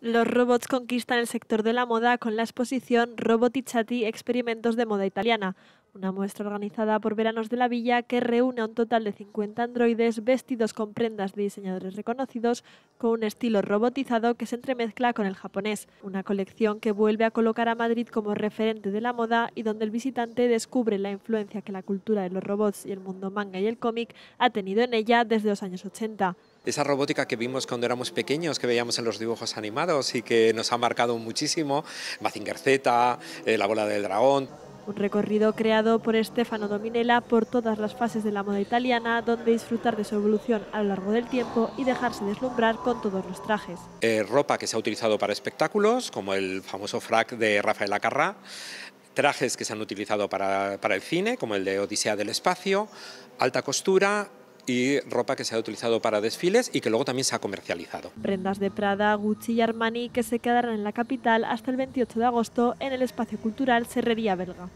Los robots conquistan el sector de la moda con la exposición Robotizzati Experimentos de Moda Italiana, una muestra organizada por Veranos de la Villa que reúne a un total de 50 androides vestidos con prendas de diseñadores reconocidos con un estilo robotizado que se entremezcla con el japonés, una colección que vuelve a colocar a Madrid como referente de la moda y donde el visitante descubre la influencia que la cultura de los robots y el mundo manga y el cómic ha tenido en ella desde los años 80 esa robótica que vimos cuando éramos pequeños, que veíamos en los dibujos animados y que nos ha marcado muchísimo, Mazinger Z, eh, La bola del dragón. Un recorrido creado por Stefano Dominella por todas las fases de la moda italiana, donde disfrutar de su evolución a lo largo del tiempo y dejarse deslumbrar con todos los trajes. Eh, ropa que se ha utilizado para espectáculos, como el famoso frac de Rafael Acarrá, trajes que se han utilizado para, para el cine, como el de Odisea del Espacio, alta costura y ropa que se ha utilizado para desfiles y que luego también se ha comercializado. Prendas de Prada, Gucci y Armani que se quedarán en la capital hasta el 28 de agosto en el espacio cultural Serrería Belga.